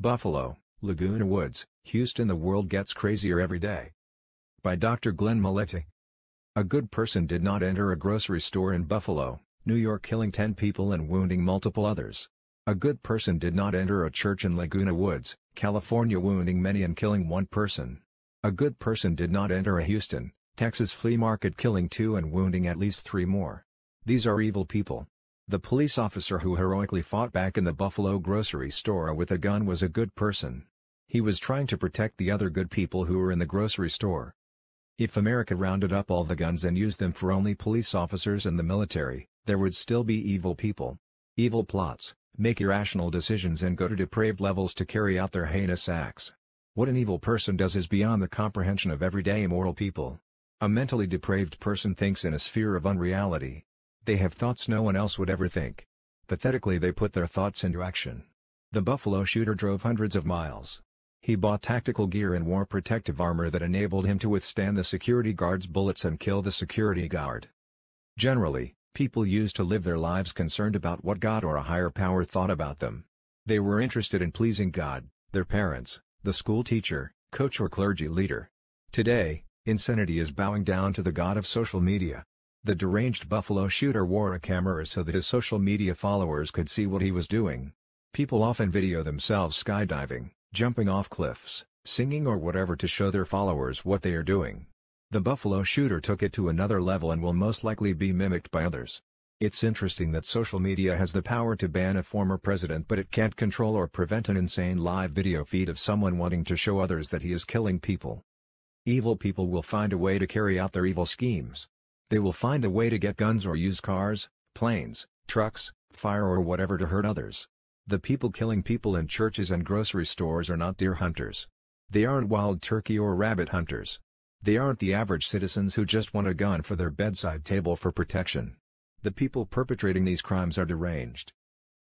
Buffalo, Laguna Woods, Houston The world gets crazier every day. By Dr. Glenn Mollette. A good person did not enter a grocery store in Buffalo, New York killing 10 people and wounding multiple others. A good person did not enter a church in Laguna Woods, California wounding many and killing one person. A good person did not enter a Houston, Texas flea market killing two and wounding at least three more. These are evil people. The police officer who heroically fought back in the Buffalo grocery store with a gun was a good person. He was trying to protect the other good people who were in the grocery store. If America rounded up all the guns and used them for only police officers and the military, there would still be evil people. Evil plots, make irrational decisions and go to depraved levels to carry out their heinous acts. What an evil person does is beyond the comprehension of everyday moral people. A mentally depraved person thinks in a sphere of unreality. They have thoughts no one else would ever think. Pathetically they put their thoughts into action. The Buffalo shooter drove hundreds of miles. He bought tactical gear and wore protective armor that enabled him to withstand the security guard's bullets and kill the security guard. Generally, people used to live their lives concerned about what God or a higher power thought about them. They were interested in pleasing God, their parents, the school teacher, coach or clergy leader. Today, insanity is bowing down to the god of social media. The deranged Buffalo shooter wore a camera so that his social media followers could see what he was doing. People often video themselves skydiving, jumping off cliffs, singing or whatever to show their followers what they are doing. The Buffalo shooter took it to another level and will most likely be mimicked by others. It's interesting that social media has the power to ban a former president but it can't control or prevent an insane live video feed of someone wanting to show others that he is killing people. Evil people will find a way to carry out their evil schemes. They will find a way to get guns or use cars, planes, trucks, fire or whatever to hurt others. The people killing people in churches and grocery stores are not deer hunters. They aren't wild turkey or rabbit hunters. They aren't the average citizens who just want a gun for their bedside table for protection. The people perpetrating these crimes are deranged.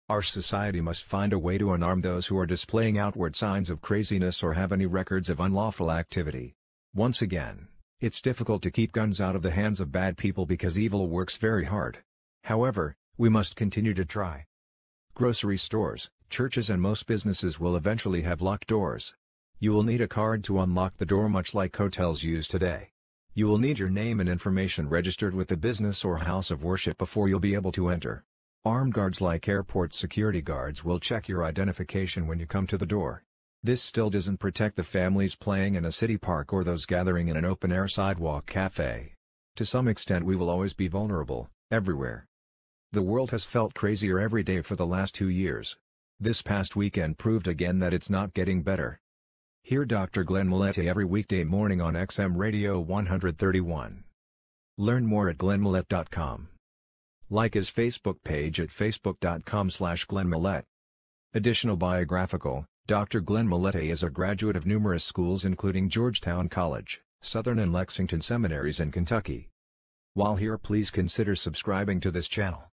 Our society must find a way to unarm those who are displaying outward signs of craziness or have any records of unlawful activity. Once again, it's difficult to keep guns out of the hands of bad people because evil works very hard. However, we must continue to try. Grocery stores, churches and most businesses will eventually have locked doors. You will need a card to unlock the door much like hotels use today. You will need your name and information registered with the business or house of worship before you'll be able to enter. Armed guards like airport security guards will check your identification when you come to the door. This still doesn't protect the families playing in a city park or those gathering in an open-air sidewalk cafe. To some extent we will always be vulnerable, everywhere. The world has felt crazier every day for the last two years. This past weekend proved again that it's not getting better. Hear Dr. Glenn Mollette every weekday morning on XM Radio 131. Learn more at glennmollette.com. Like his Facebook page at facebook.com slash. Additional biographical, Dr. Glenn Mollette is a graduate of numerous schools including Georgetown College, Southern and Lexington Seminaries in Kentucky. While here please consider subscribing to this channel.